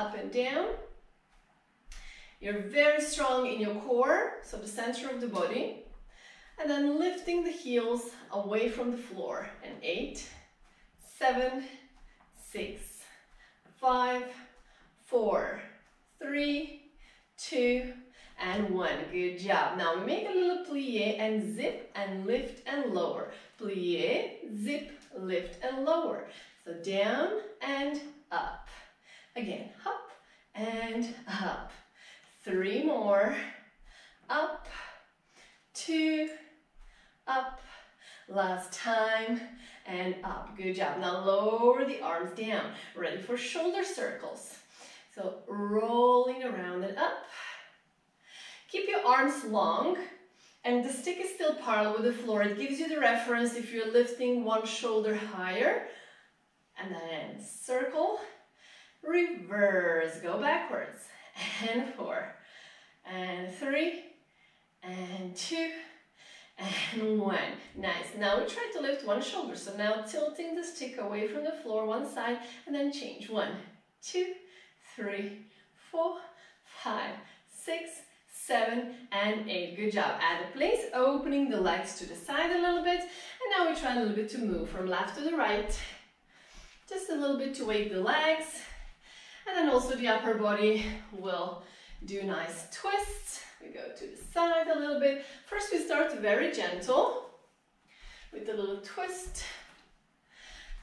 up and down. You're very strong in your core, so the center of the body. And then lifting the heels away from the floor. And eight, seven, six, five, four, three, two, and one. Good job. Now we make a little plie and zip and lift and lower. Plie, zip, lift and lower. So down and up. Again, up and up. Three more. Up, two, up. Last time and up. Good job. Now lower the arms down. Ready for shoulder circles. So rolling around and up. Keep your arms long and the stick is still parallel with the floor. It gives you the reference if you're lifting one shoulder higher. And then circle, reverse, go backwards. And four, and three, and two, and one. Nice. Now we try to lift one shoulder. So now tilting the stick away from the floor, one side, and then change. One, two, three, four, five, six, seven, and eight. Good job. Add a place, opening the legs to the side a little bit. And now we try a little bit to move from left to the right. Just a little bit to wake the legs. And then also the upper body will do nice twists. We go to the side a little bit. First we start very gentle with a little twist.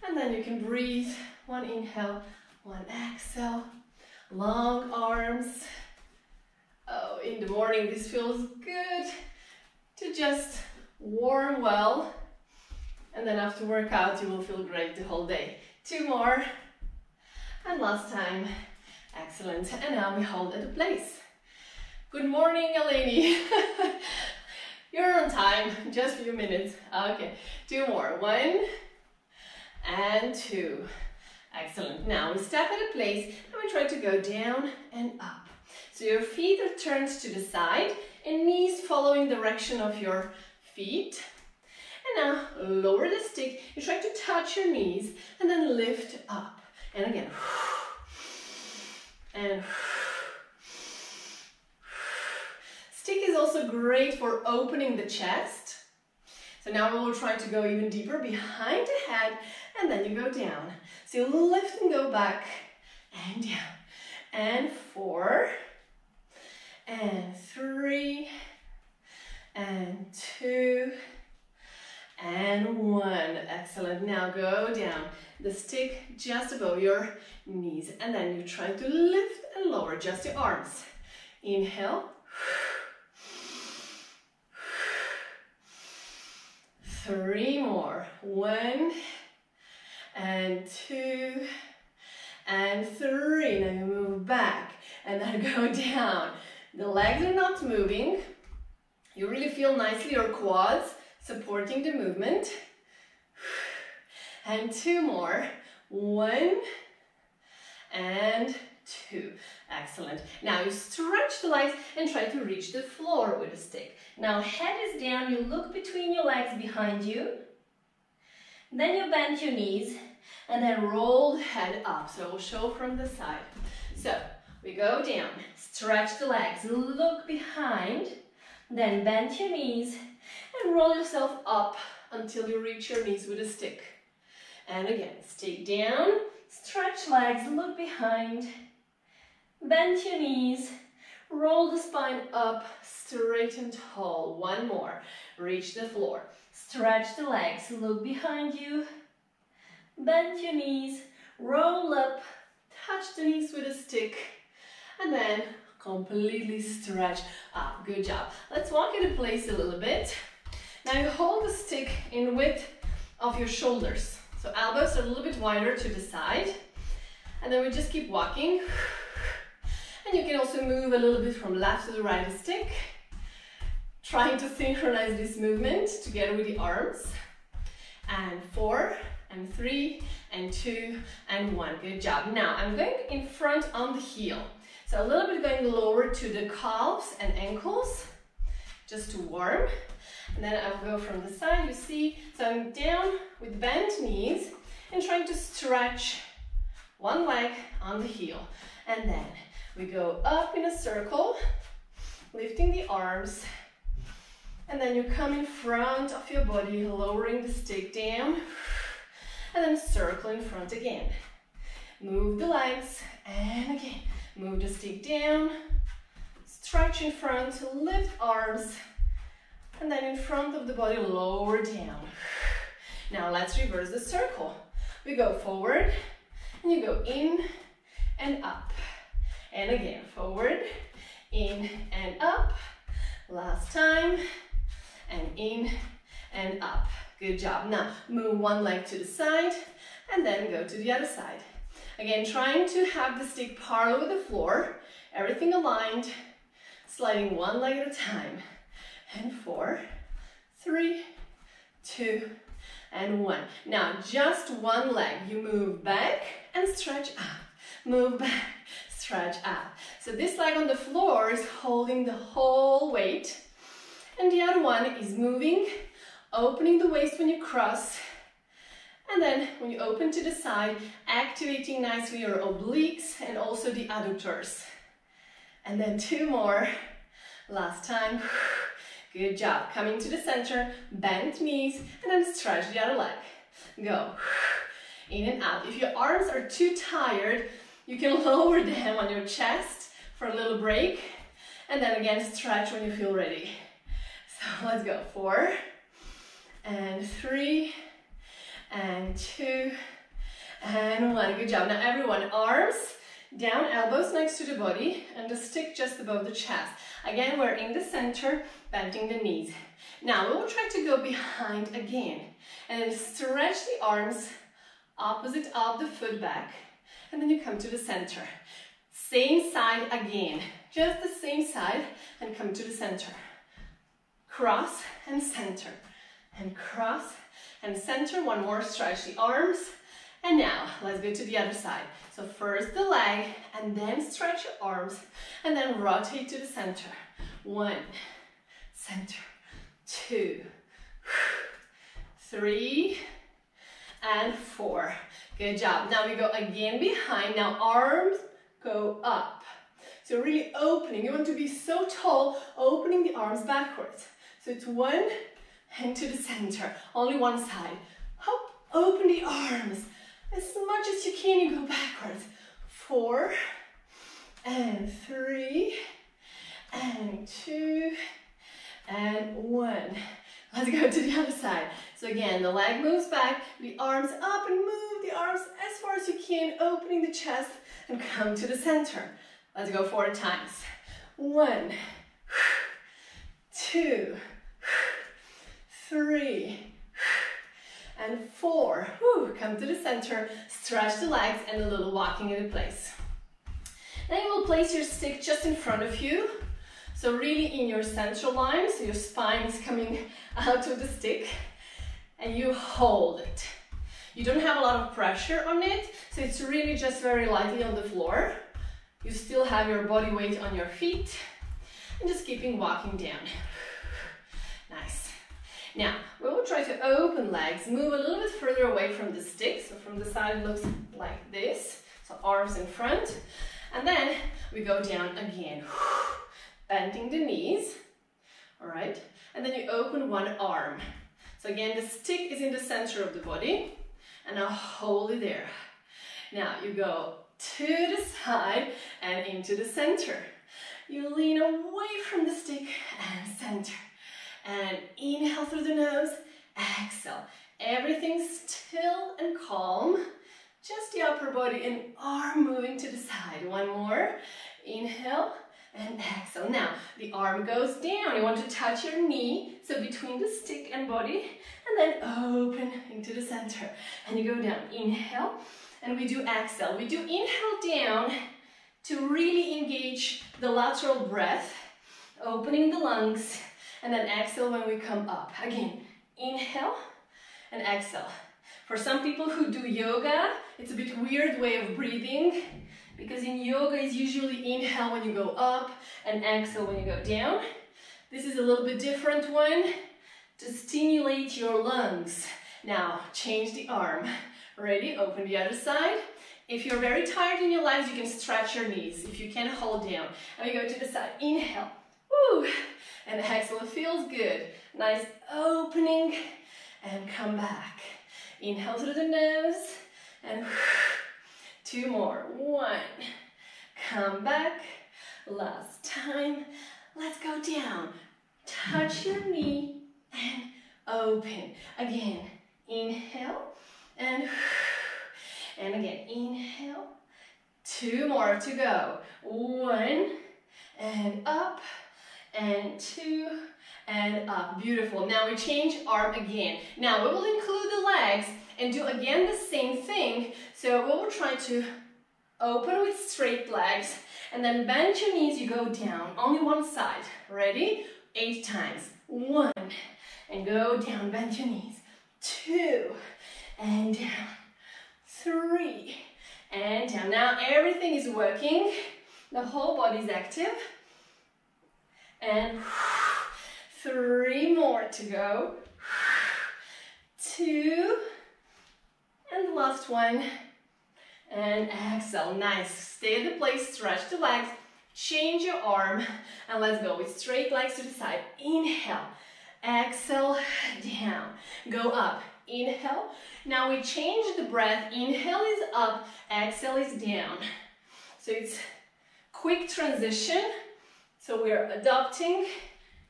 And then you can breathe. One inhale, one exhale. Long arms. Oh, in the morning this feels good to just warm well. And then after workout you will feel great the whole day. Two more. And last time. Excellent. And now we hold at a place. Good morning, Eleni. You're on time, just a few minutes. Okay, two more. One and two. Excellent. Now we step at a place and we try to go down and up. So your feet are turned to the side and knees following direction of your feet. And now lower the stick. You try to touch your knees and then lift up. And again. And Stick is also great for opening the chest. So now we will try to go even deeper behind the head and then you go down. So you lift and go back and down. And four, and three, and two, and one. Excellent. Now go down. The stick just above your knees. And then you try to lift and lower just your arms. Inhale. Three more. One and two and three. Now you move back and then go down. The legs are not moving. You really feel nicely your quads supporting the movement. And two more. One and two. Excellent. Now you stretch the legs and try to reach the floor with a stick. Now head is down, you look between your legs behind you. Then you bend your knees and then roll the head up. So we'll show from the side. So we go down, stretch the legs, look behind, then bend your knees and roll yourself up until you reach your knees with a stick. And again, stay down, stretch legs, look behind, Bend your knees, roll the spine up, straight and tall. One more. Reach the floor. Stretch the legs, look behind you. Bend your knees, roll up, touch the knees with a stick, and then completely stretch up. Good job. Let's walk into place a little bit. Now you hold the stick in width of your shoulders. So elbows are a little bit wider to the side. And then we just keep walking. And you can also move a little bit from left to the right stick, trying to synchronize this movement together with the arms. And four, and three, and two, and one. Good job. Now, I'm going in front on the heel. So a little bit going lower to the calves and ankles, just to warm. And then I'll go from the side, you see. So I'm down with bent knees and trying to stretch one leg on the heel. And then we go up in a circle, lifting the arms. And then you come in front of your body, lowering the stick down. And then circle in front again. Move the legs, and again. Move the stick down, stretch in front, lift arms, and then in front of the body, lower down. Now let's reverse the circle. We go forward, and you go in and up. And again, forward, in and up. Last time, and in and up. Good job. Now, move one leg to the side, and then go to the other side. Again, trying to have the stick parallel with the floor, everything aligned, sliding one leg at a time. And four, three, two, and one. Now, just one leg. You move back and stretch up. Move back, stretch up. So this leg on the floor is holding the whole weight. And the other one is moving, opening the waist when you cross, and then when you open to the side, activating nicely your obliques and also the adductors. And then two more. Last time. Good job. Coming to the center, bend knees, and then stretch the other leg. Go. In and out. If your arms are too tired, you can lower them on your chest for a little break. And then again, stretch when you feel ready. So let's go. Four, and three, and two, and one. Good job. Now everyone, arms down, elbows next to the body, and the stick just above the chest. Again, we're in the center, bending the knees. Now we will try to go behind again, and then stretch the arms opposite of the foot back, and then you come to the center. Same side again, just the same side, and come to the center. Cross and center, and cross and center. One more, stretch the arms. And now, let's go to the other side. So first the leg, and then stretch your arms, and then rotate to the center. One, center, two, three, and four. Good job. Now we go again behind. Now arms go up. So really opening. You want to be so tall, opening the arms backwards. So it's one, and to the center. Only one side. Hop, open the arms. As much as you can, you go backwards. Four, and three, and two, and one. Let's go to the other side. So again, the leg moves back, the arms up and move the arms as far as you can, opening the chest and come to the center. Let's go four times. One, two, three, and four. Whew, come to the center, stretch the legs and a little walking into place. Then you will place your stick just in front of you. So really in your central line, so your spine is coming out of the stick and you hold it. You don't have a lot of pressure on it, so it's really just very lightly on the floor. You still have your body weight on your feet and just keeping walking down. Nice. Now, we will try to open legs, move a little bit further away from the stick. So from the side, it looks like this. So arms in front. And then we go down again, bending the knees. All right. And then you open one arm. So again, the stick is in the center of the body. And now hold it there. Now you go to the side and into the center. You lean away from the stick and center. And inhale through the nose, exhale. Everything still and calm. Just the upper body and arm moving to the side. One more. Inhale and exhale. Now, the arm goes down. You want to touch your knee, so between the stick and body, and then open into the center. And you go down. Inhale, and we do exhale. We do inhale down, to really engage the lateral breath, opening the lungs, and then exhale when we come up. Again, inhale and exhale. For some people who do yoga, it's a bit weird way of breathing because in yoga is usually inhale when you go up and exhale when you go down. This is a little bit different one to stimulate your lungs. Now, change the arm. Ready? Open the other side. If you're very tired in your legs, you can stretch your knees. If you can, hold down. And we go to the side. Inhale. Woo! And exhale. It feels good. Nice opening. And come back. Inhale through the nose. And two more. One. Come back. Last time. Let's go down. Touch your knee and open. Again, inhale and and again, inhale. Two more to go. One and up and two and up. Beautiful. Now we change arm again. Now we will include the legs and do again the same thing. So we will try to open with straight legs and then bend your knees, you go down, only one side. Ready? Eight times. One, and go down, bend your knees. Two, and down. Three, and down. Now everything is working. The whole body is active. And three more to go. Two, and the last one and exhale. Nice. Stay in the place, stretch the legs, change your arm, and let's go with straight legs to the side. Inhale, exhale, down. Go up, inhale. Now we change the breath. Inhale is up, exhale is down. So it's quick transition. So we're adopting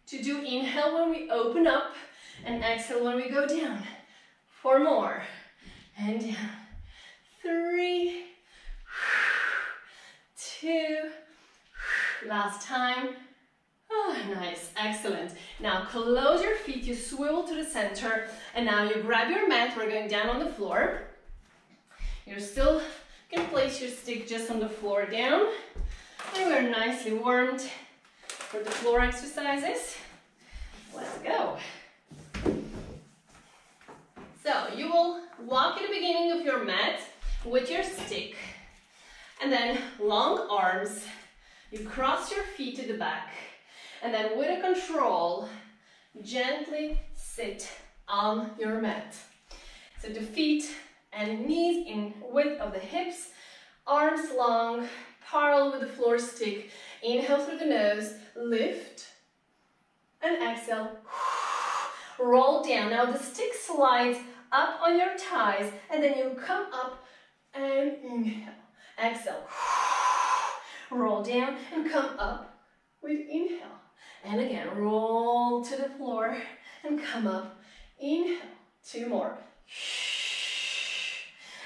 to do inhale when we open up and exhale when we go down. Four more. And down three, two, last time. Oh, nice, excellent. Now close your feet, you swivel to the center, and now you grab your mat, we're going down on the floor. You're still, you can place your stick just on the floor down, and we're nicely warmed for the floor exercises. Let's go. So you will walk at the beginning of your mat, with your stick. And then long arms, you cross your feet to the back. And then with a control, gently sit on your mat. So the feet and knees in width of the hips, arms long, parallel with the floor stick. Inhale through the nose, lift, and exhale. Roll down. Now the stick slides up on your thighs, and then you come up and inhale. Exhale. Roll down and come up with inhale. And again, roll to the floor and come up. Inhale. Two more.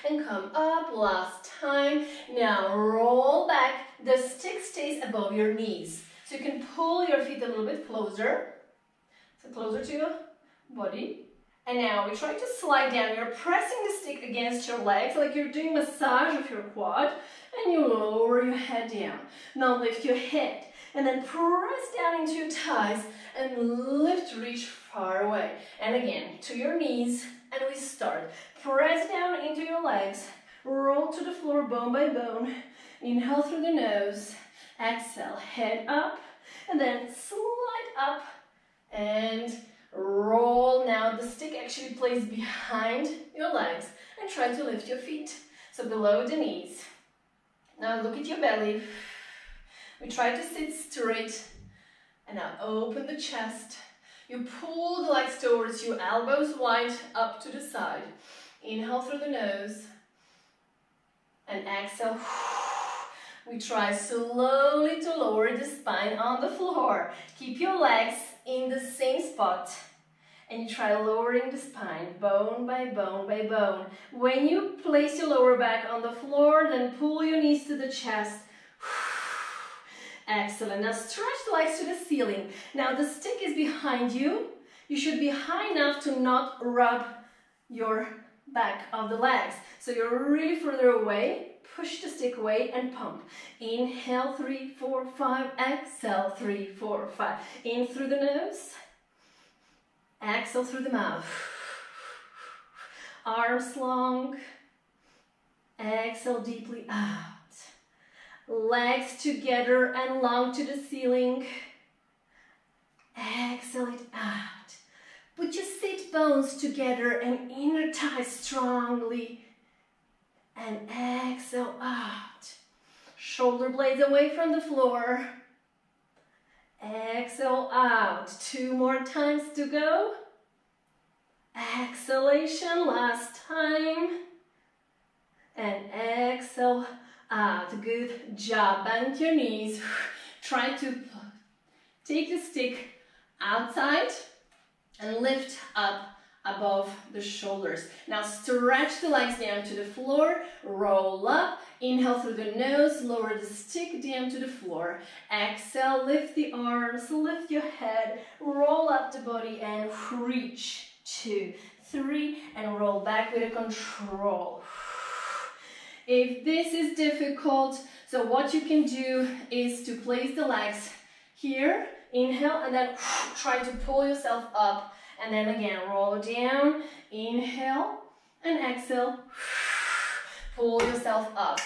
And come up. Last time. Now roll back. The stick stays above your knees. So you can pull your feet a little bit closer. So closer to your body. And now we try to slide down. You're pressing the stick against your legs like you're doing massage of your quad. And you lower your head down. Now lift your head. And then press down into your thighs and lift, reach far away. And again, to your knees. And we start. Press down into your legs. Roll to the floor bone by bone. Inhale through the nose. Exhale, head up. And then slide up and Roll now, the stick actually plays behind your legs and try to lift your feet. So below the knees. Now look at your belly. We try to sit straight and now open the chest. You pull the legs towards you, elbows wide up to the side. Inhale through the nose and exhale. We try slowly to lower the spine on the floor. Keep your legs in the same spot and you try lowering the spine, bone by bone by bone. When you place your lower back on the floor, then pull your knees to the chest. Excellent. Now stretch the legs to the ceiling. Now the stick is behind you. You should be high enough to not rub your back of the legs. So you're really further away push the stick away and pump. Inhale, three, four, five, exhale, three, four, five. In through the nose, exhale through the mouth. Arms long, exhale deeply out. Legs together and long to the ceiling. Exhale it out. Put your sit bones together and inner thighs strongly. And exhale out. Shoulder blades away from the floor. Exhale out. Two more times to go. Exhalation, last time. And exhale out. Good job. Bend your knees. Try to take the stick outside and lift up above the shoulders. Now stretch the legs down to the floor, roll up, inhale through the nose, lower the stick down to the floor. Exhale, lift the arms, lift your head, roll up the body and reach. Two, three, and roll back with a control. If this is difficult, so what you can do is to place the legs here, inhale, and then try to pull yourself up and then again, roll down, inhale, and exhale. Pull yourself up.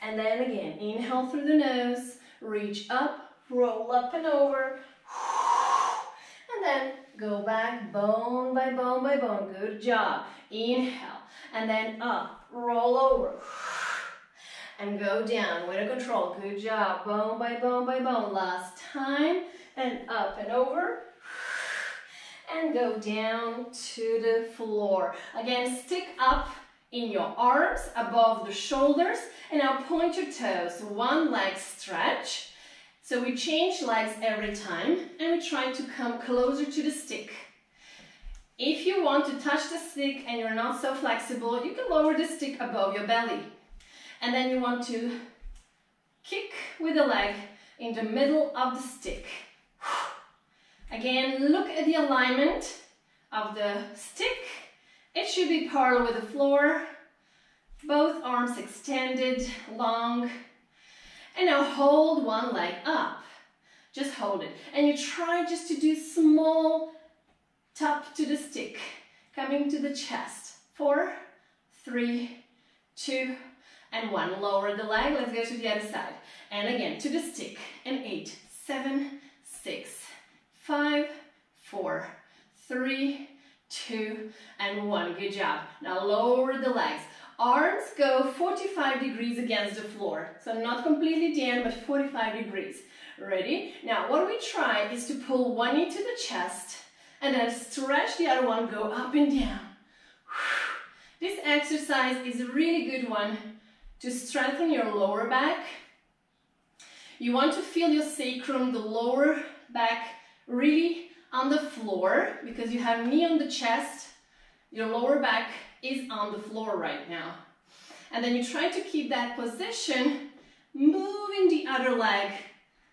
And then again, inhale through the nose, reach up, roll up and over. And then go back, bone by bone by bone. Good job. Inhale, and then up, roll over. And go down with a control. Good job. Bone by bone by bone. Last time. And up and over and go down to the floor. Again, stick up in your arms above the shoulders and now point your toes. One leg stretch. So we change legs every time and we try to come closer to the stick. If you want to touch the stick and you're not so flexible, you can lower the stick above your belly. And then you want to kick with the leg in the middle of the stick. Again, look at the alignment of the stick. It should be parallel with the floor. Both arms extended, long. And now hold one leg up. Just hold it. And you try just to do small tap to the stick, coming to the chest. Four, three, two, and one. Lower the leg. Let's go to the other side. And again, to the stick. And eight, seven, six, five, four, three, two, and one. Good job. Now lower the legs. Arms go 45 degrees against the floor. So not completely down, but 45 degrees. Ready? Now what we try is to pull one into the chest and then stretch the other one, go up and down. This exercise is a really good one to strengthen your lower back. You want to feel your sacrum, the lower back really on the floor because you have knee on the chest, your lower back is on the floor right now. And then you try to keep that position, moving the other leg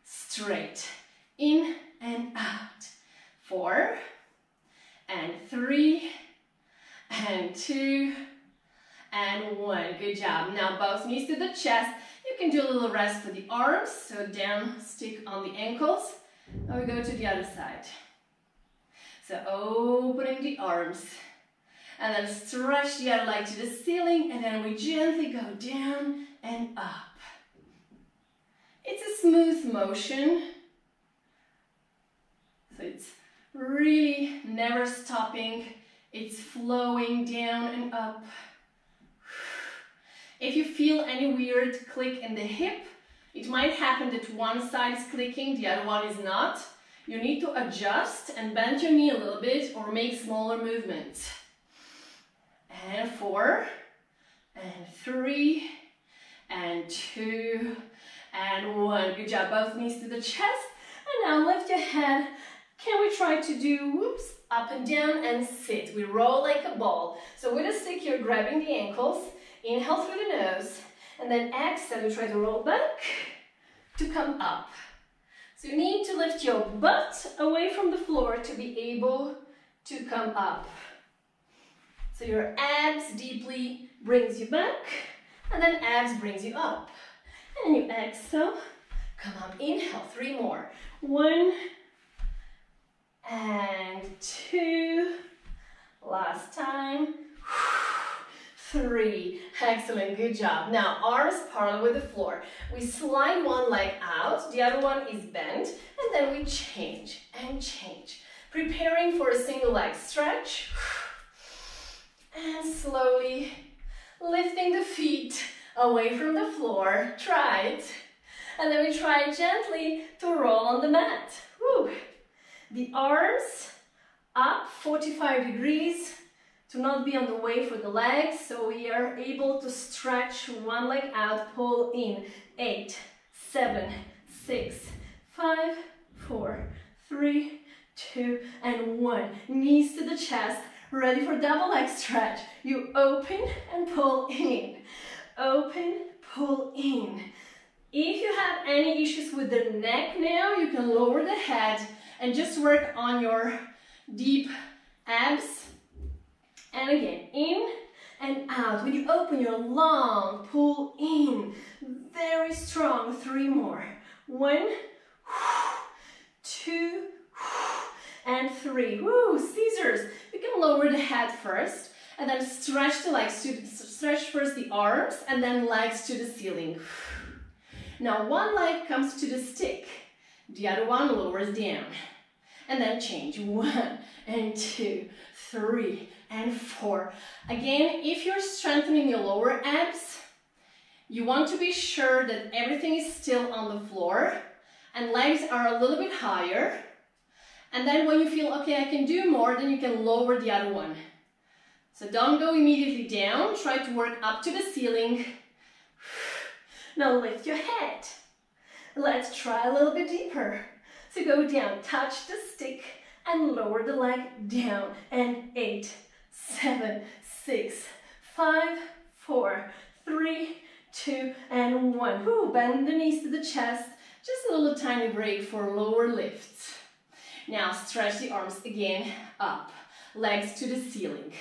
straight, in and out. Four, and three, and two, and one. Good job. Now both knees to the chest. You can do a little rest for the arms, so down, stick on the ankles. Now we go to the other side. So opening the arms and then stretch the other leg to the ceiling and then we gently go down and up. It's a smooth motion. So it's really never stopping. It's flowing down and up. If you feel any weird click in the hip, it might happen that one side is clicking, the other one is not. You need to adjust and bend your knee a little bit or make smaller movements. And four, and three, and two, and one. Good job, both knees to the chest. And now lift your head. Can we try to do, whoops, up and down and sit. We roll like a ball. So with a stick, you're grabbing the ankles. Inhale through the nose. And then exhale, you try to roll back to come up. So you need to lift your butt away from the floor to be able to come up. So your abs deeply brings you back. And then abs brings you up. And you exhale, come up, inhale, three more. One, and two, last time, three. Excellent, good job. Now, arms parallel with the floor. We slide one leg out, the other one is bent, and then we change and change. Preparing for a single leg stretch. And slowly lifting the feet away from the floor. Try it. And then we try gently to roll on the mat. Woo. The arms up 45 degrees to not be on the way for the legs. So we are able to stretch one leg out, pull in. Eight, seven, six, five, four, three, two, and one. Knees to the chest, ready for double leg stretch. You open and pull in. Open, pull in. If you have any issues with the neck now, you can lower the head and just work on your deep abs. And again, in and out. When you open your long, pull in. Very strong. Three more. One, two, and three. Woo, scissors. You can lower the head first and then stretch the legs to stretch first the arms and then legs to the ceiling. Now one leg comes to the stick, the other one lowers down. And then change one and two, three and four. Again, if you're strengthening your lower abs, you want to be sure that everything is still on the floor and legs are a little bit higher. And then when you feel, okay, I can do more, then you can lower the other one. So don't go immediately down, try to work up to the ceiling. Now lift your head. Let's try a little bit deeper. So go down, touch the stick and lower the leg down. And eight, seven, six, five, four, three, two, and one. Whew, bend the knees to the chest. Just a little tiny break for lower lifts. Now stretch the arms again up, legs to the ceiling.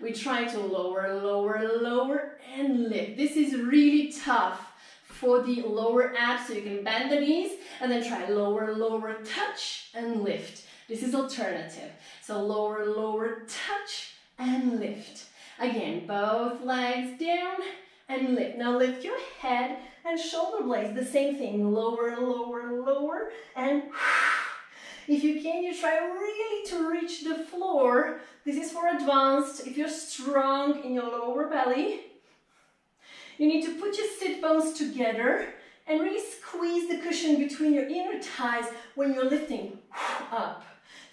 We try to lower, lower, lower, and lift. This is really tough for the lower abs, so you can bend the knees, and then try lower, lower, touch, and lift. This is alternative. So lower, lower, touch, and lift. Again, both legs down, and lift. Now lift your head and shoulder blades, the same thing. Lower, lower, lower, and if you can, you try really to reach the floor. This is for advanced. If you're strong in your lower belly, you need to put your sit bones together and really squeeze the cushion between your inner thighs when you're lifting up.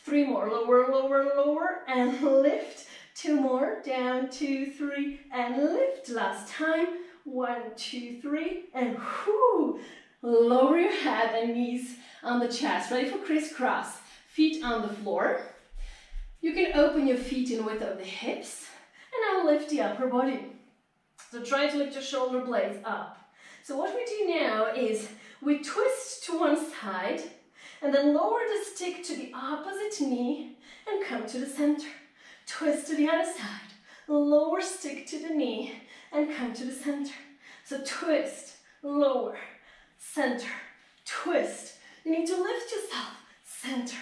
Three more, lower, lower, lower, and lift. Two more, down, two, three, and lift. Last time, one, two, three, and whoo, lower your head and knees on the chest. Ready for crisscross. Feet on the floor. You can open your feet in width of the hips and now lift the upper body. So try to lift your shoulder blades up. So what we do now is we twist to one side and then lower the stick to the opposite knee and come to the center. Twist to the other side. Lower stick to the knee and come to the center. So twist, lower, center, twist. You need to lift yourself. Center,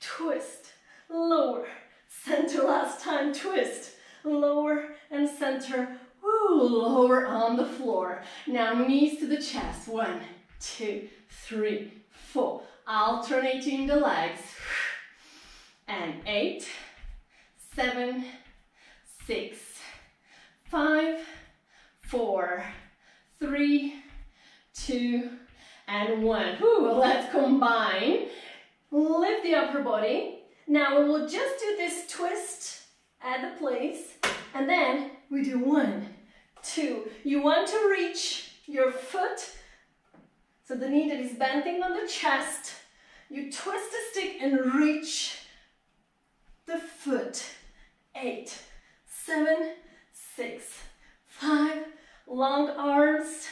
twist, lower, center last time, twist, lower and center, Woo, lower on the floor. Now knees to the chest. One, two, three, four. Alternating the legs. And eight, seven, six, five, four, three, two, and one. Whew, let's combine. Lift the upper body. Now we will just do this twist at the place and then we do one, two. You want to reach your foot, so the knee that is bending on the chest. You twist the stick and reach the foot. Eight, seven, six, five, long arms.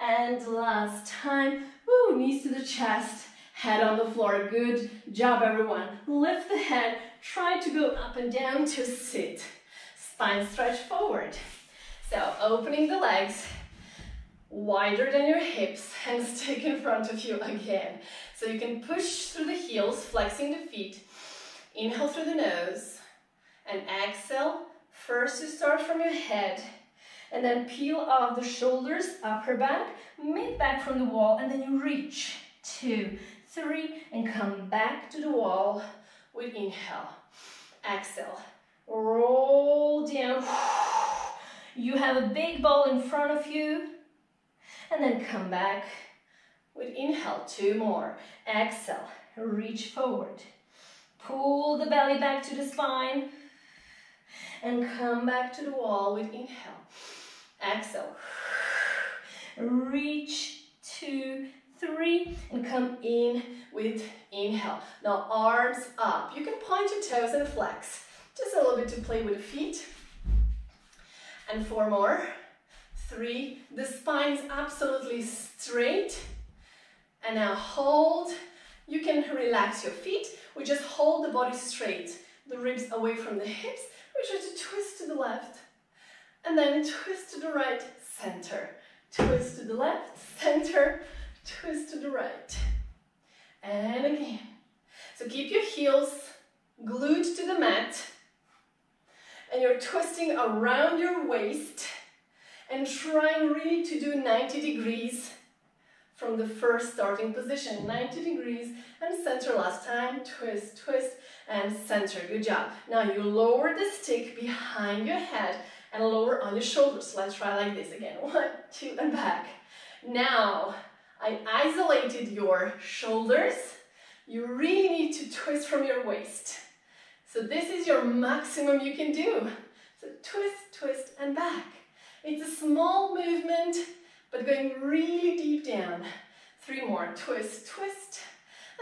And last time, woo, knees to the chest, head on the floor. Good job, everyone. Lift the head, try to go up and down to sit. Spine stretch forward. So opening the legs wider than your hips and stick in front of you again. So you can push through the heels, flexing the feet. Inhale through the nose and exhale. First you start from your head and then peel off the shoulders, upper back, mid back from the wall and then you reach. Two, three, and come back to the wall with inhale. Exhale. Roll down. You have a big ball in front of you. And then come back with inhale. Two more. Exhale. Reach forward. Pull the belly back to the spine. And come back to the wall with inhale. Exhale. Reach, two, three, and come in with inhale. Now arms up. You can point your toes and flex. Just a little bit to play with the feet. And four more. Three. The spine's absolutely straight. And now hold. You can relax your feet. We just hold the body straight. The ribs away from the hips. Twist to the left. And then twist to the right, center. Twist to the left, center, twist to the right. And again. So keep your heels glued to the mat. And you're twisting around your waist and trying really to do 90 degrees from the first starting position. 90 degrees and center last time. Twist, twist, and center. Good job. Now you lower the stick behind your head and lower on your shoulders. Let's try like this again. One, two, and back. Now, I isolated your shoulders. You really need to twist from your waist. So this is your maximum you can do. So twist, twist, and back. It's a small movement, but going really deep down. Three more, twist, twist.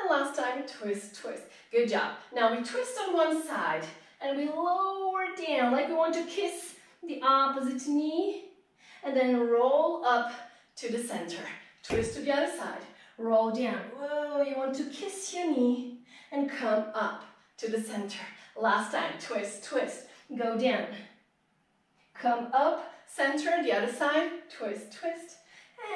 And last time, twist, twist. Good job. Now we twist on one side and we lower down like we want to kiss the opposite knee and then roll up to the center. Twist to the other side. Roll down. Whoa, you want to kiss your knee and come up to the center. Last time, twist, twist. Go down. Come up, center, the other side. Twist, twist.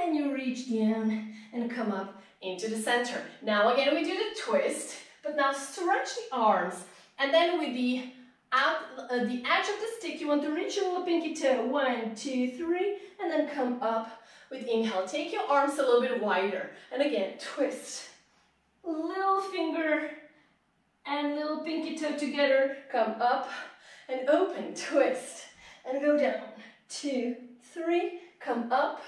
And you reach down and come up into the center. Now again, we do the twist, but now stretch the arms. And then with the out uh, the edge of the stick, you want to reach your little pinky toe. One, two, three, and then come up with inhale. Take your arms a little bit wider. And again, twist. Little finger and little pinky toe together. Come up and open, twist. And go down. Two, three, come up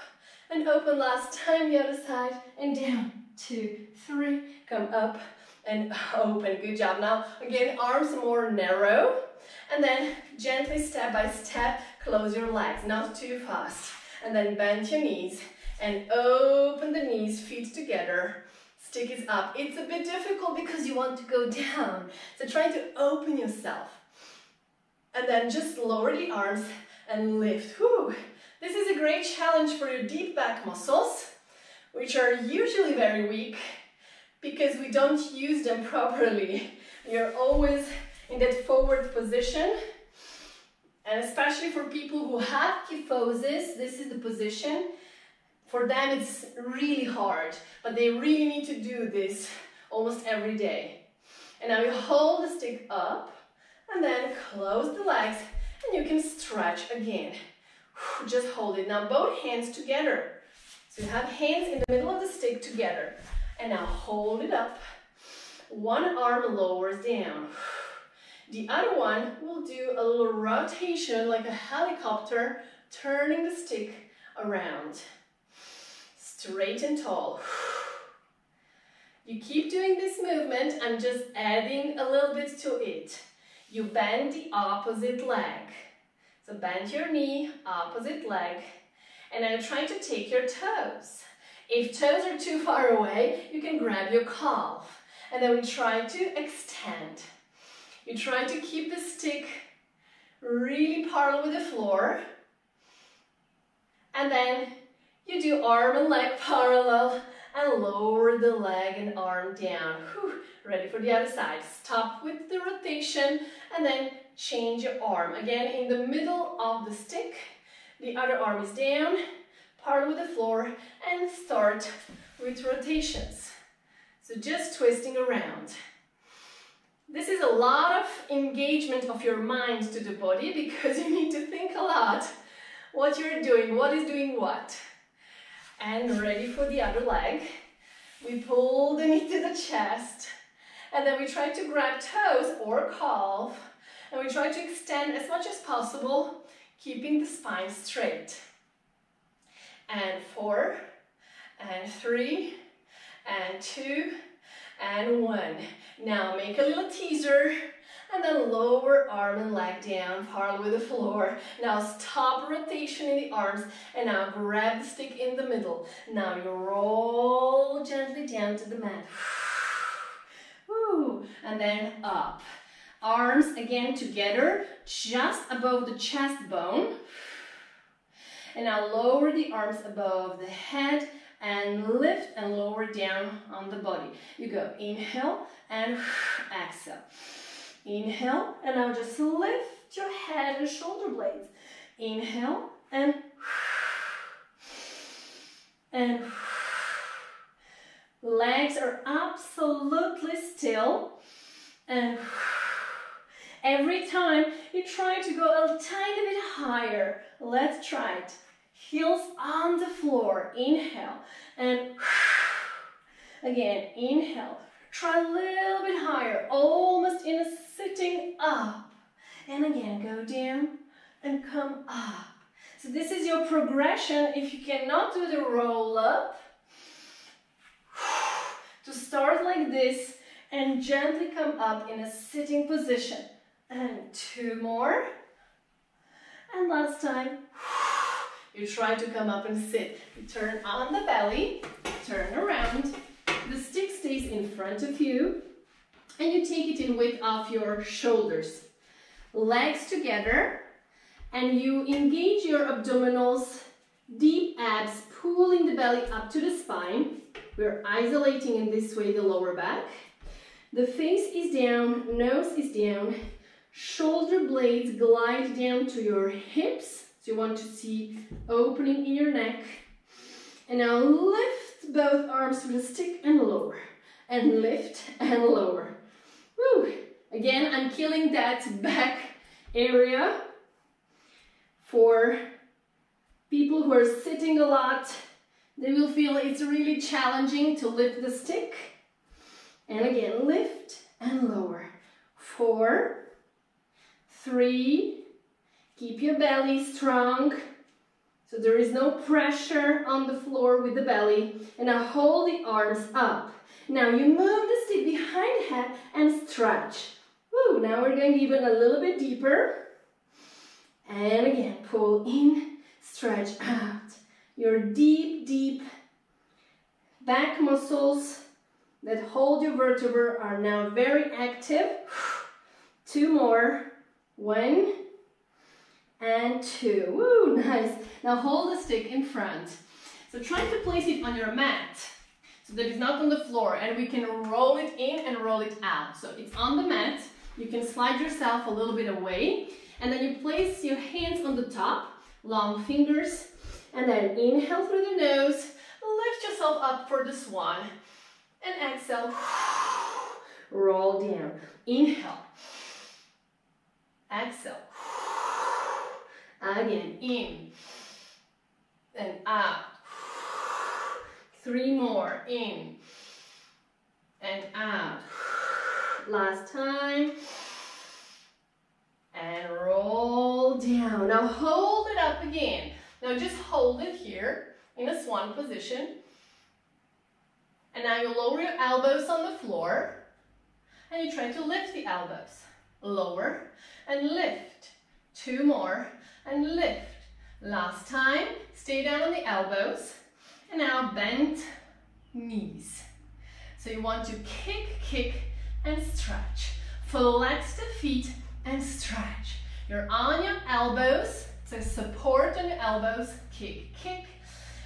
and open last time, the other side, and down. Two, three, come up and open. Good job. Now, again, arms more narrow. And then gently, step by step, close your legs, not too fast. And then bend your knees and open the knees, feet together. Stick is up. It's a bit difficult because you want to go down. So try to open yourself. And then just lower the arms and lift. Whew. This is a great challenge for your deep back muscles, which are usually very weak because we don't use them properly. You're always in that forward position. And especially for people who have kyphosis, this is the position. For them, it's really hard, but they really need to do this almost every day. And now you hold the stick up and then close the legs and you can stretch again. Just hold it. Now both hands together. So you have hands in the middle of the stick together. And now hold it up. One arm lowers down. The other one will do a little rotation like a helicopter, turning the stick around. Straight and tall. You keep doing this movement, I'm just adding a little bit to it. You bend the opposite leg. So bend your knee, opposite leg, and I'm trying to take your toes. If toes are too far away, you can grab your calf. And then we try to extend. You try to keep the stick really parallel with the floor. And then you do arm and leg parallel and lower the leg and arm down. Whew. Ready for the other side. Stop with the rotation and then change your arm. Again, in the middle of the stick, The other arm is down, parallel with the floor, and start with rotations. So just twisting around. This is a lot of engagement of your mind to the body because you need to think a lot what you're doing, what is doing what. And ready for the other leg. We pull the knee to the chest and then we try to grab toes or calf and we try to extend as much as possible, keeping the spine straight. And four, and three, and two, and one. Now make a little teaser and then lower arm and leg down, parallel with the floor. Now stop rotation in the arms and now grab the stick in the middle. Now you roll gently down to the mat. And then up. Arms again together, just above the chest bone. And now lower the arms above the head and lift and lower down on the body. You go inhale and exhale. Inhale and now just lift your head and shoulder blades. Inhale and and legs are absolutely still and every time you try to go a tiny bit higher let's try it. Heels on the floor inhale and again inhale. Try a little bit higher almost in a sitting up. And again go down and come up. So this is your progression. If you cannot do the roll up to start like this and gently come up in a sitting position. And two more. And last time, you try to come up and sit. You turn on the belly, turn around. The stick stays in front of you. And you take it in width of your shoulders. Legs together. And you engage your abdominals, deep abs, pulling the belly up to the spine. We're isolating in this way the lower back. The face is down, nose is down, shoulder blades glide down to your hips. So you want to see opening in your neck. And now lift both arms with the stick and lower. And lift and lower. Woo. Again, I'm killing that back area for people who are sitting a lot. They will feel it's really challenging to lift the stick. And again, lift and lower. Four, three, keep your belly strong. So there is no pressure on the floor with the belly. And now hold the arms up. Now you move the stick behind the head and stretch. Woo, now we're going even a little bit deeper. And again, pull in, stretch out. Your deep, deep back muscles that hold your vertebrae are now very active. Two more. One and two. Woo, nice. Now hold the stick in front. So try to place it on your mat so that it's not on the floor and we can roll it in and roll it out. So it's on the mat. You can slide yourself a little bit away and then you place your hands on the top, long fingers, and then inhale through the nose, lift yourself up for the swan and exhale, roll down. Inhale, exhale, again, in and out. Three more, in and out. Last time. And roll down. Now hold it up again. Now just hold it here in a swan position. And now you lower your elbows on the floor and you try to lift the elbows. Lower and lift. Two more and lift. Last time, stay down on the elbows and now bend knees. So you want to kick, kick and stretch. Flex the feet and stretch. You're on your elbows, so support on your elbows, kick, kick,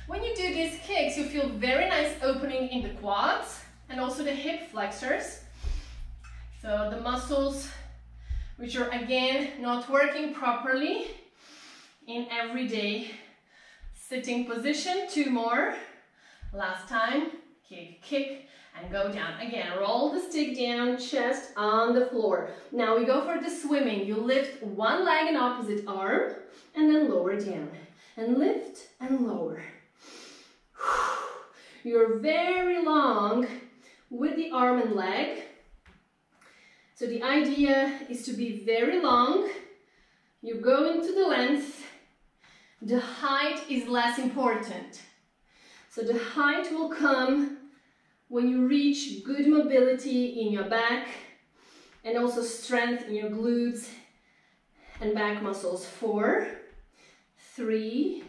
when you do these kicks, you feel very nice opening in the quads and also the hip flexors. So the muscles which are again not working properly, in everyday sitting position. Two more. Last time, kick, kick, and go down. Again, roll the stick down, chest on the floor. Now we go for the swimming. You lift one leg and opposite arm, and then lower down. And lift and lower. You're very long with the arm and leg. So the idea is to be very long. You go into the length. The height is less important. So the height will come when you reach good mobility in your back and also strength in your glutes and back muscles. Four, three,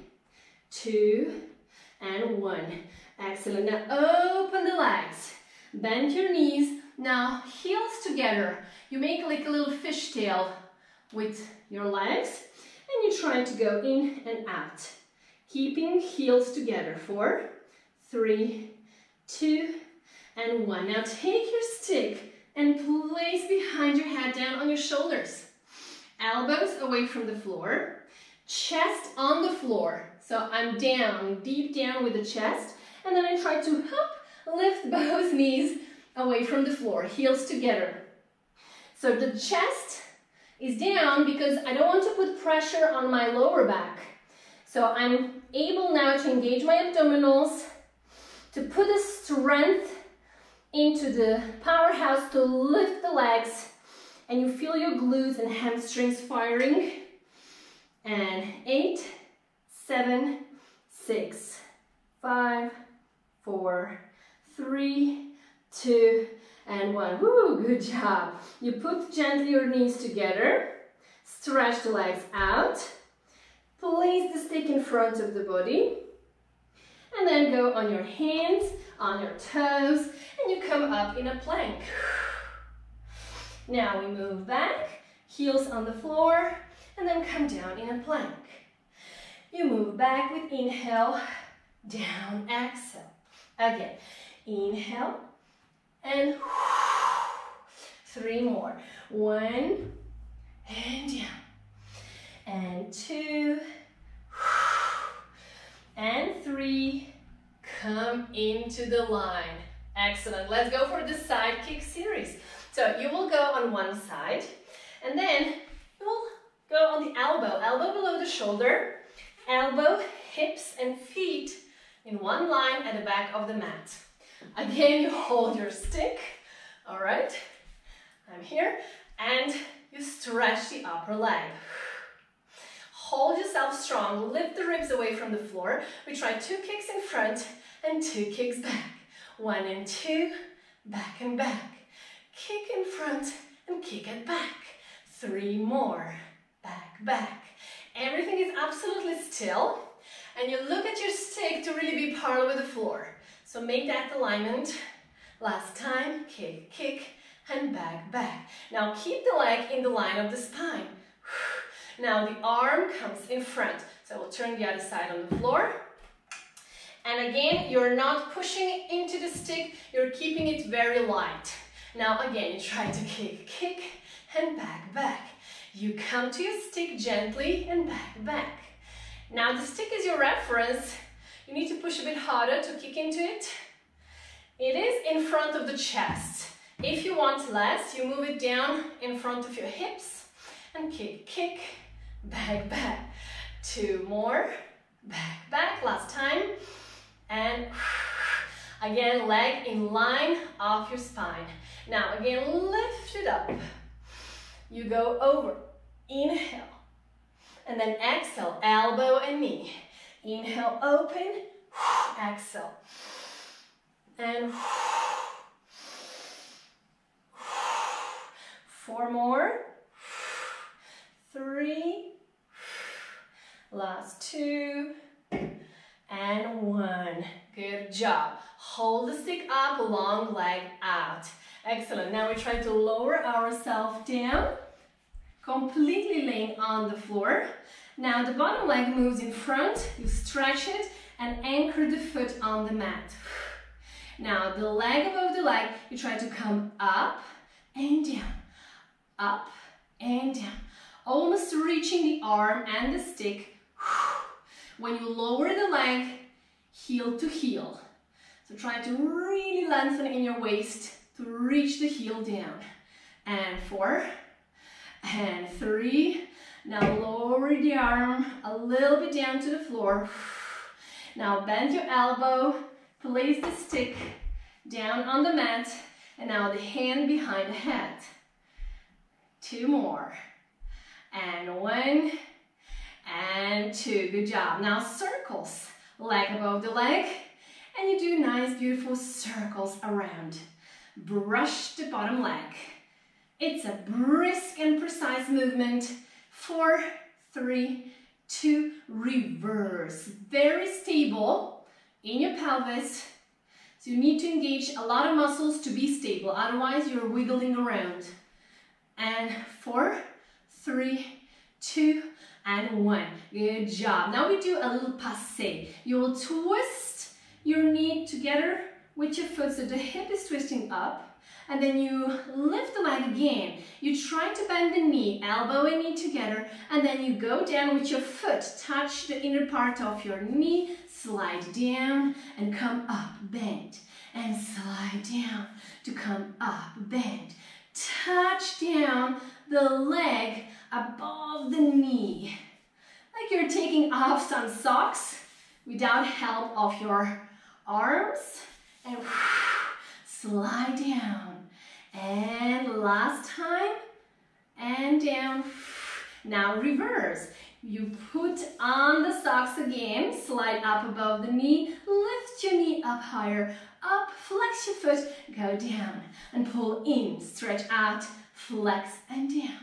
two, and one. Excellent. Now open the legs. Bend your knees. Now heels together. You make like a little fishtail with your legs and you try to go in and out. Keeping heels together. Four, three, two, and one. Now take your stick and place behind your head down on your shoulders. Elbows away from the floor. Chest on the floor. So I'm down, deep down with the chest. And then I try to hop, lift both knees away from the floor, heels together. So the chest is down because I don't want to put pressure on my lower back. So I'm able now to engage my abdominals, to put the strength into the powerhouse to lift the legs and you feel your glutes and hamstrings firing. And eight, seven, six, five, four, three, two, and one. Woo, good job. You put gently your knees together, stretch the legs out, place the stick in front of the body, and then go on your hands, on your toes, and you come up in a plank. Now we move back, heels on the floor, and then come down in a plank. You move back with inhale, down, exhale. Again, inhale, and three more. One, and down. And two, and three, come into the line. Excellent. Let's go for the side kick series. So you will go on one side, and then you will go on the elbow, elbow below the shoulder, elbow, hips, and feet in one line at the back of the mat. Again, you hold your stick, all right? I'm here, and you stretch the upper leg. Hold yourself strong, lift the ribs away from the floor. We try two kicks in front and two kicks back. One and two, back and back. Kick in front and kick it back. Three more, back, back. Everything is absolutely still and you look at your stick to really be parallel with the floor. So make that alignment. Last time, kick, kick, and back, back. Now keep the leg in the line of the spine. Now the arm comes in front. So we'll turn the other side on the floor. And again, you're not pushing into the stick, you're keeping it very light. Now again, you try to kick, kick, and back, back. You come to your stick gently and back, back. Now the stick is your reference. You need to push a bit harder to kick into it. It is in front of the chest. If you want less, you move it down in front of your hips and kick, kick, back, back. Two more, back, back, last time. And again, leg in line off your spine. Now again, lift it up. You go over, inhale, and then exhale, elbow and knee. Inhale, open, exhale. And four more, three, last two, and one. Good job. Hold the stick up, long leg out. Excellent. Now we try to lower ourselves down, completely laying on the floor. Now the bottom leg moves in front, you stretch it and anchor the foot on the mat. Now the leg above the leg, you try to come up and down, up and down, almost reaching the arm and the stick When you lower the leg, heel to heel. So try to really lengthen in your waist to reach the heel down. And four, and three. Now lower the arm a little bit down to the floor. Now bend your elbow, place the stick down on the mat, and now the hand behind the head. Two more. And one, and two. Good job. Now circles. Leg above the leg, and you do nice, beautiful circles around. Brush the bottom leg. It's a brisk and precise movement. Four, three, two, reverse. Very stable in your pelvis. So you need to engage a lot of muscles to be stable, otherwise you're wiggling around. And four, three, two, and one. Good job. Now we do a little passe. You will twist your knee together with your foot so the hip is twisting up and then you lift the leg again. You try to bend the knee, elbow and knee together, and then you go down with your foot, touch the inner part of your knee, slide down and come up, bend, and slide down to come up, bend. Touch down the leg above the knee, like you're taking off some socks without help of your arms, and slide down. And last time, and down. Now reverse. You put on the socks again, slide up above the knee, lift your knee up higher, up, flex your foot, go down, and pull in, stretch out, flex and down.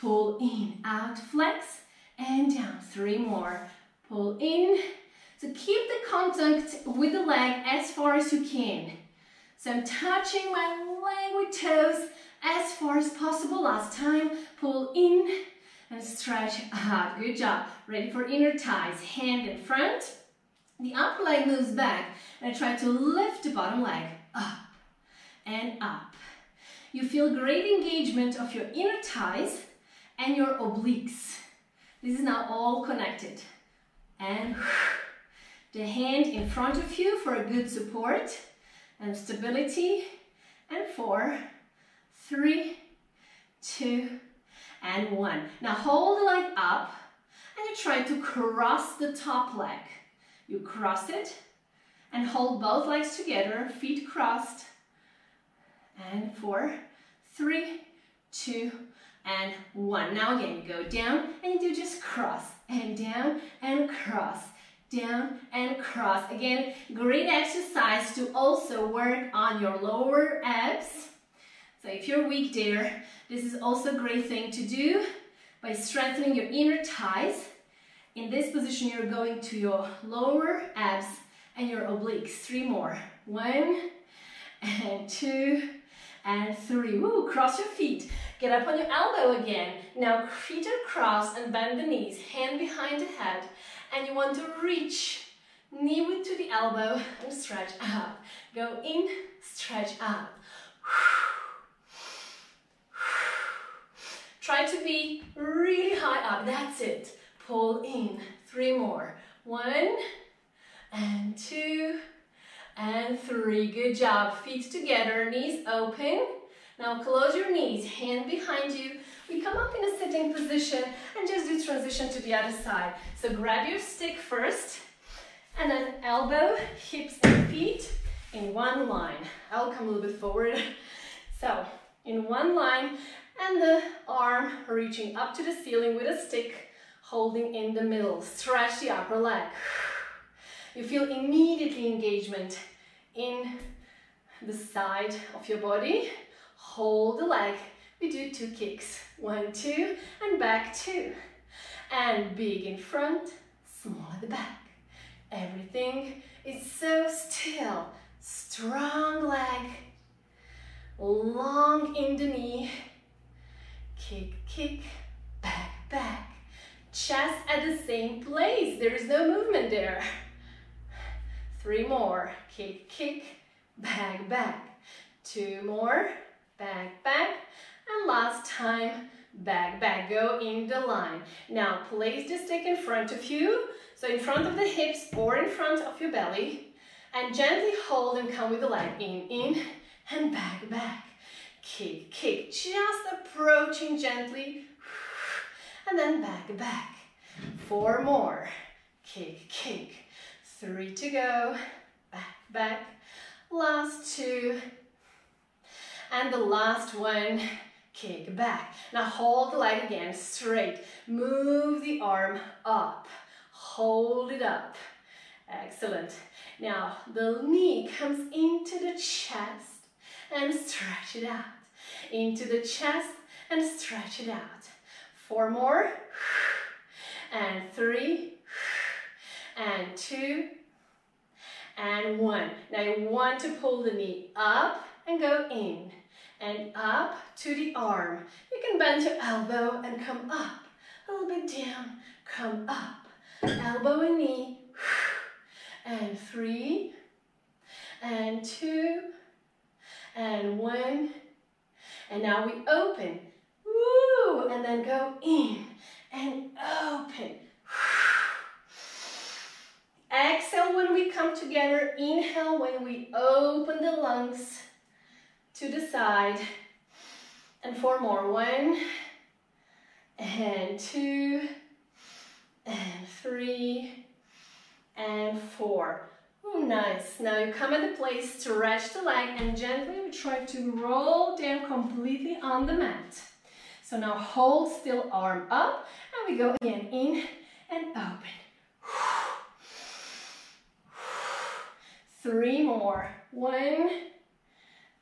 Pull in, out, flex, and down. Three more. Pull in. So keep the contact with the leg as far as you can. So I'm touching my leg with toes as far as possible. Last time, pull in and stretch out. Good job. Ready for inner thighs. Hand in front. The upper leg moves back and try to lift the bottom leg up and up. You feel great engagement of your inner thighs and your obliques. This is now all connected. And the hand in front of you for a good support and stability. And four, three, two, and one. Now hold the leg up and you try to cross the top leg. You cross it and hold both legs together, feet crossed. And four, three, two, and one. Now again, go down and you do just cross and down and cross down and cross. Again, great exercise to also work on your lower abs. So if you're weak there, this is also a great thing to do by strengthening your inner thighs. In this position, you're going to your lower abs and your obliques. Three more. One and two and three. Woo, cross your feet. Get up on your elbow again. Now feet are crossed and bend the knees, hand behind the head and you want to reach knee width to the elbow and stretch out. Go in, stretch out. Try to be really high up, that's it. Pull in, three more. One, and two, and three. Good job, feet together, knees open. Now close your knees, hand behind you, we come up in a sitting position and just do transition to the other side. So grab your stick first and then elbow, hips and feet in one line. I'll come a little bit forward. So in one line and the arm reaching up to the ceiling with a stick holding in the middle. Stretch the upper leg. You feel immediately engagement in the side of your body. Hold the leg we do two kicks. One, two, and back two. And big in front, small at the back. Everything is so still. Strong leg, long in the knee. Kick, kick, back, back. Chest at the same place. There is no movement there. Three more. Kick, kick, back, back. Two more. Back, back. And last time, back, back. Go in the line. Now place the stick in front of you. So in front of the hips or in front of your belly. And gently hold and come with the leg in, in, and back, back. Kick, kick, just approaching gently. And then back, back. Four more. Kick, kick. Three to go. Back, back. Last two. And the last one kick back. Now hold the leg again straight. Move the arm up. Hold it up. Excellent. Now the knee comes into the chest and stretch it out. Into the chest and stretch it out. Four more. And three. And two. And one. Now you want to pull the knee up and go in and up to the arm. You can bend your elbow and come up. A little bit down, come up. Elbow and knee. And three, and two, and one. And now we open. Woo! And then go in and open. Exhale when we come together. Inhale when we open the lungs to the side. And four more. One, and two, and three, and four. Oh, nice. Now you come the place, stretch the leg, and gently we try to roll down completely on the mat. So now hold still, arm up, and we go again in and open. Three more. One,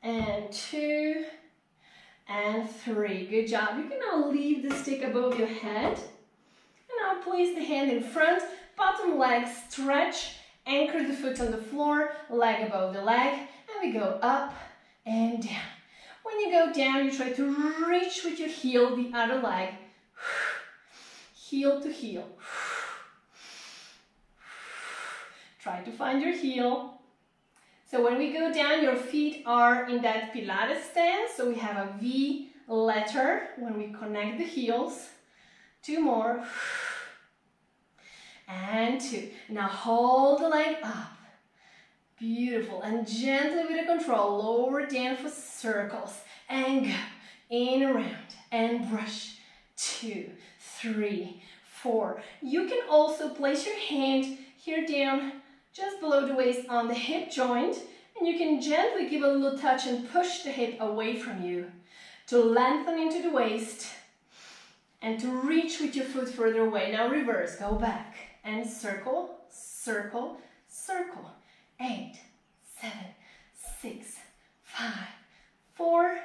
and two, and three. Good job. You can now leave the stick above your head. And now place the hand in front, bottom leg stretch, anchor the foot on the floor, leg above the leg, and we go up and down. When you go down, you try to reach with your heel the other leg, heel to heel. Try to find your heel. So when we go down, your feet are in that Pilates stance. So we have a V letter when we connect the heels. Two more. And two. Now hold the leg up. Beautiful. And gently with the control, lower down for circles. And go. In, around, and brush. Two, three, four. You can also place your hand here down just below the waist on the hip joint and you can gently give a little touch and push the hip away from you to lengthen into the waist and to reach with your foot further away. Now reverse, go back and circle, circle, circle. Eight, seven, six, five, four,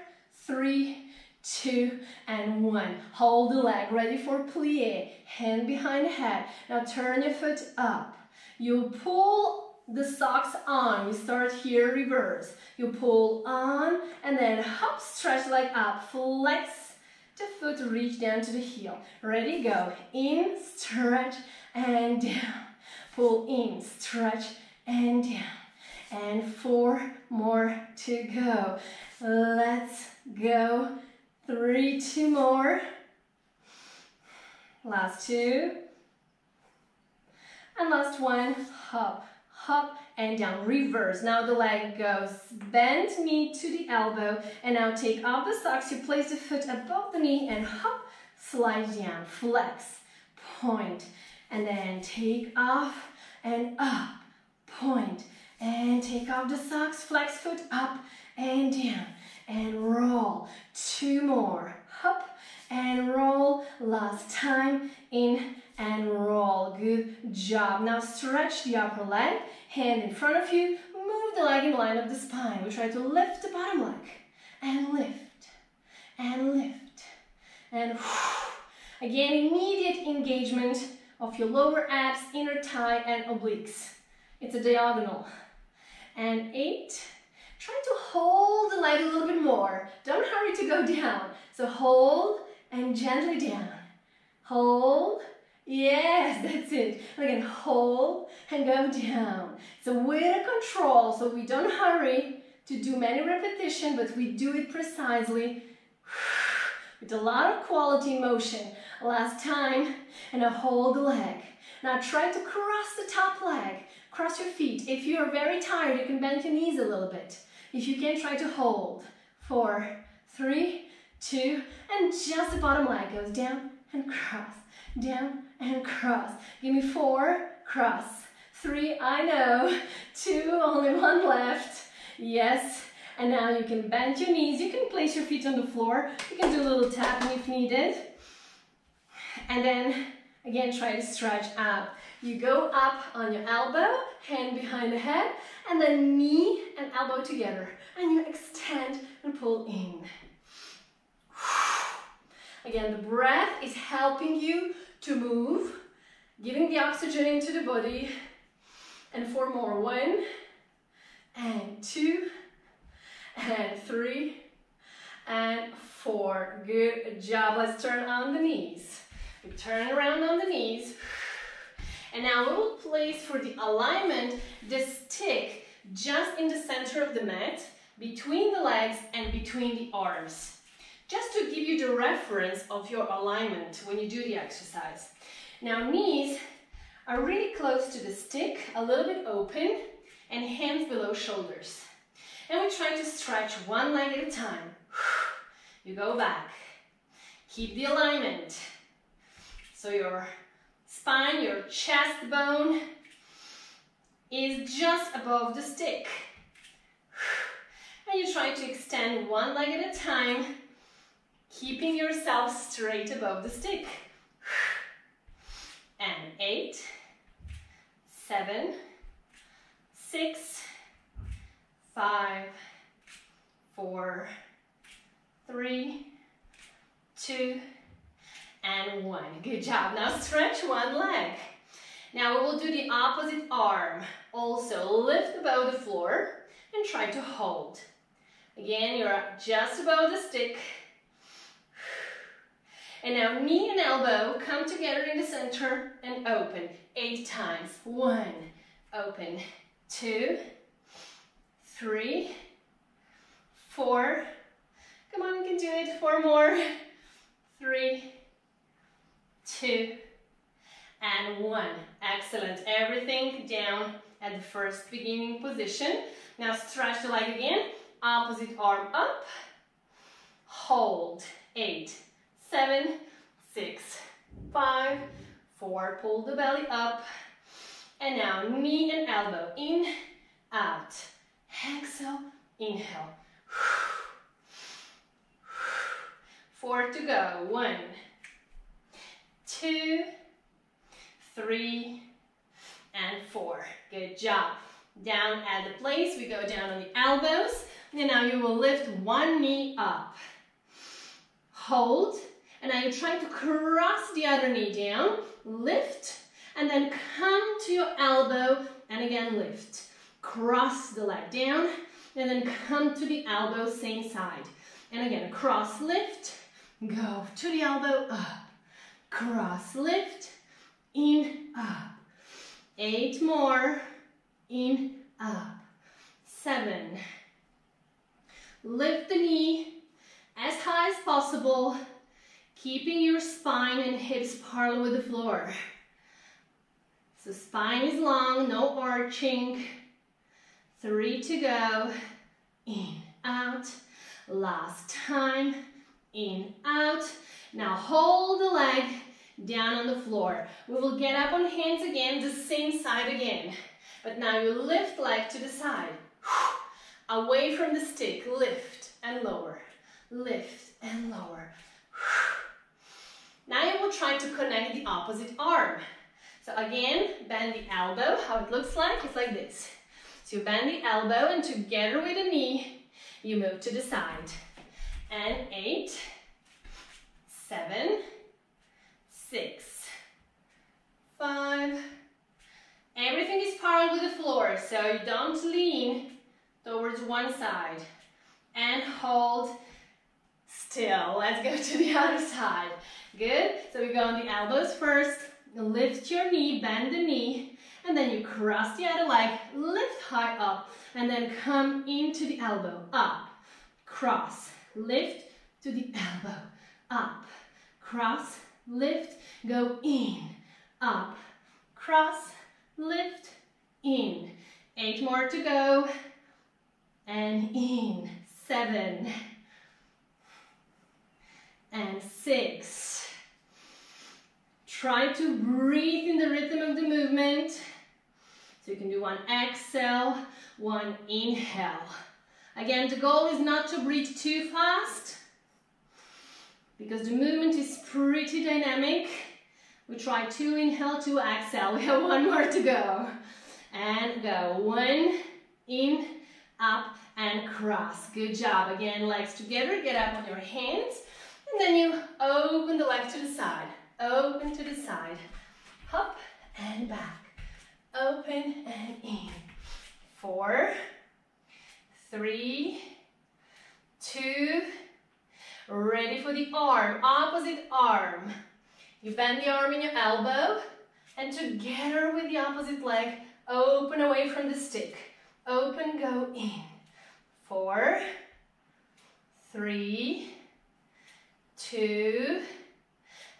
three, two, and one. Hold the leg, ready for plie. Hand behind the head. Now turn your foot up you pull the socks on. You start here, reverse. You pull on and then hop, stretch leg up, flex the foot, reach down to the heel. Ready, go. In, stretch, and down. Pull in, stretch, and down. And four more to go. Let's go. Three, two more. Last two. And last one, hop, hop, and down, reverse. Now the leg goes bend knee to the elbow, and now take off the socks. You place the foot above the knee and hop, slide down, flex, point, and then take off and up, point, and take off the socks, flex foot up and down, and roll. Two more, hop, and roll. Last time, in and roll. Good job. Now stretch the upper leg, hand in front of you, move the leg in line of the spine. We try to lift the bottom leg and lift and lift and again immediate engagement of your lower abs, inner thigh and obliques. It's a diagonal. And eight, try to hold the leg a little bit more. Don't hurry to go down. So hold and gently down. Hold Yes, that's it. Again, hold and go down. So with a control, so we don't hurry to do many repetition, but we do it precisely. with a lot of quality motion. Last time, and now hold the leg. Now try to cross the top leg, cross your feet. If you're very tired, you can bend your knees a little bit. If you can, try to hold. Four, three, two, and just the bottom leg goes down and cross, down and cross. Give me four, cross. Three, I know. Two, only one left. Yes. And now you can bend your knees. You can place your feet on the floor. You can do a little tapping if needed. And then again, try to stretch up. You go up on your elbow, hand behind the head, and then knee and elbow together. And you extend and pull in. Again, the breath is helping you to move, giving the oxygen into the body. And four more. One, and two, and three, and four. Good job. Let's turn on the knees. We turn around on the knees. And now we will place for the alignment the stick just in the center of the mat, between the legs and between the arms. Just to give you the reference of your alignment when you do the exercise. Now knees are really close to the stick, a little bit open, and hands below shoulders. And we try to stretch one leg at a time. You go back. Keep the alignment. So your spine, your chest bone is just above the stick. And you try to extend one leg at a time, keeping yourself straight above the stick. And eight, seven, six, five, four, three, two, and one. Good job. Now stretch one leg. Now we will do the opposite arm. Also lift above the floor and try to hold. Again, you're just above the stick. And now knee and elbow come together in the center and open. Eight times. One, open. Two, three, four. Come on, you can do it. Four more. Three, two, and one. Excellent. Everything down at the first beginning position. Now stretch the leg again. Opposite arm up. Hold. Eight, seven, six, five, four. Pull the belly up. And now knee and elbow. In, out. Exhale, inhale. Four to go. One, two, three, and four. Good job. Down at the place, we go down on the elbows. And now you will lift one knee up. Hold. And now you try to cross the other knee down. Lift. And then come to your elbow and again lift. Cross the leg down and then come to the elbow, same side. And again, cross lift, go to the elbow, up cross lift, in, up. Eight more, in, up. Seven. Lift the knee as high as possible, keeping your spine and hips parallel with the floor. So spine is long, no arching. Three to go. In, out. Last time. In, out. Now hold the leg down on the floor. We will get up on hands again, the same side again. But now you lift leg to the side. Away from the stick, lift and lower. Lift and lower. Now you will try to connect the opposite arm. So again, bend the elbow. How it looks like is like this. So you bend the elbow and together with the knee, you move to the side. And eight, seven, six, five. Everything is parallel with the floor, so you don't lean towards one side. And hold Let's go to the other side. Good. So we go on the elbows first. Lift your knee, bend the knee, and then you cross the other leg, lift high up, and then come into the elbow, up, cross, lift to the elbow, up, cross, lift, go in, up, cross, lift, in. Eight more to go. And in, seven, and six. Try to breathe in the rhythm of the movement. So you can do one exhale, one inhale. Again, the goal is not to breathe too fast because the movement is pretty dynamic. We try two inhale, two exhale. We have one more to go. And go. One, in, up, and cross. Good job. Again, legs together. Get up on your hands. And then you open the leg to the side. Open to the side. Hop and back. Open and in. Four, three, two, ready for the arm, opposite arm. You bend the arm in your elbow and together with the opposite leg, open away from the stick. Open, go in. Four, three, two,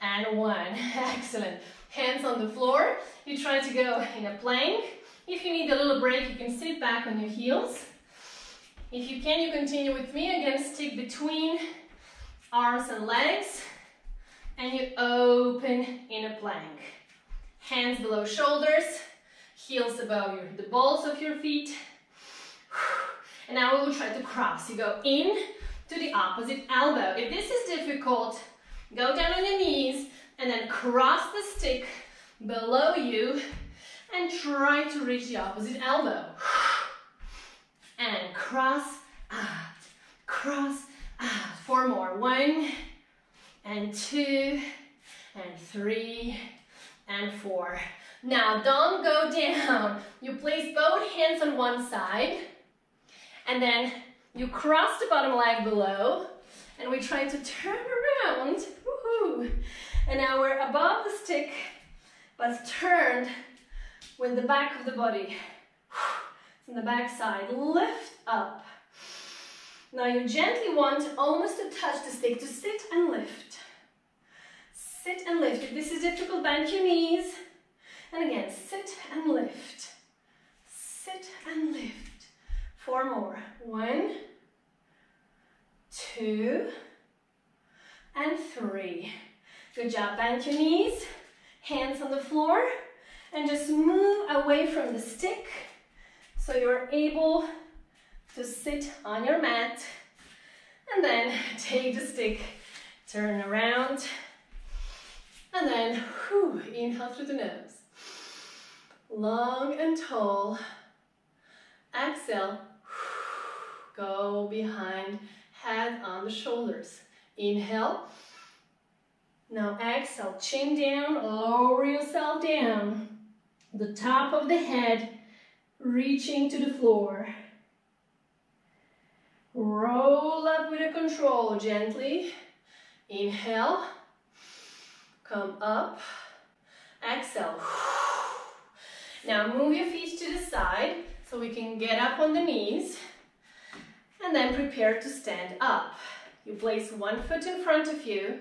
and one. Excellent. Hands on the floor. You try to go in a plank. If you need a little break, you can sit back on your heels. If you can, you continue with me. Again, stick between arms and legs. And you open in a plank. Hands below shoulders, heels above your, the balls of your feet. And now we will try to cross. You go in to the opposite elbow. If this is difficult, go down on your knees and then cross the stick below you and try to reach the opposite elbow. And cross out, cross out. Four more. One and two and three and four. Now don't go down. You place both hands on one side and then you cross the bottom leg below and we try to turn around. And now we're above the stick but turned with the back of the body. From the back side, lift up. Now you gently want almost to touch the stick to sit and lift. Sit and lift. If this is difficult, bend your knees. And again, sit and lift. Sit and lift. Four more. One, two, and three. Good job. Bend your knees, hands on the floor, and just move away from the stick so you're able to sit on your mat and then take the stick, turn around, and then whew, inhale through the nose. Long and tall. Exhale, go behind, head on the shoulders. Inhale. Now exhale, chin down, lower yourself down. The top of the head reaching to the floor. Roll up with a control gently. Inhale. Come up. Exhale. Now move your feet to the side so we can get up on the knees. And then prepare to stand up. You place one foot in front of you.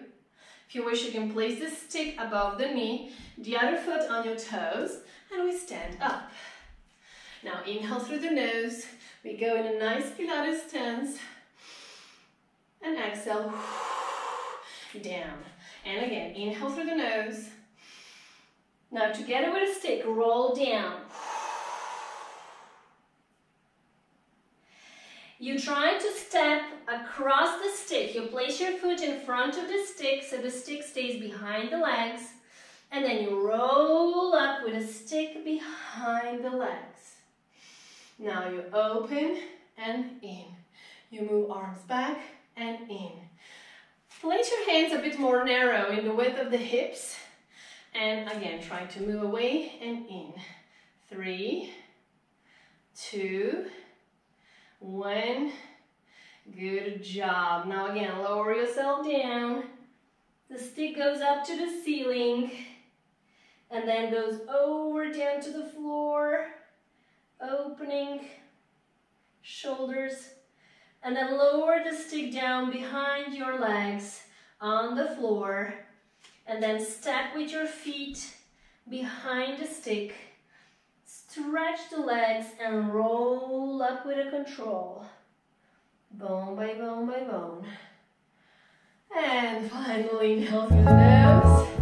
If you wish, you can place the stick above the knee, the other foot on your toes, and we stand up. Now inhale through the nose. We go in a nice Pilates stance. And exhale, down. And again, inhale through the nose. Now together with a stick, roll down. You try to step across the stick. You place your foot in front of the stick so the stick stays behind the legs. And then you roll up with a stick behind the legs. Now you open and in. You move arms back and in. Place your hands a bit more narrow in the width of the hips. And again, try to move away and in. Three, two, one. Good job. Now again, lower yourself down. The stick goes up to the ceiling and then goes over down to the floor, opening shoulders, and then lower the stick down behind your legs, on the floor and then step with your feet behind the stick. Stretch the legs and roll up with a control. Bone by bone by bone. And finally through the nose.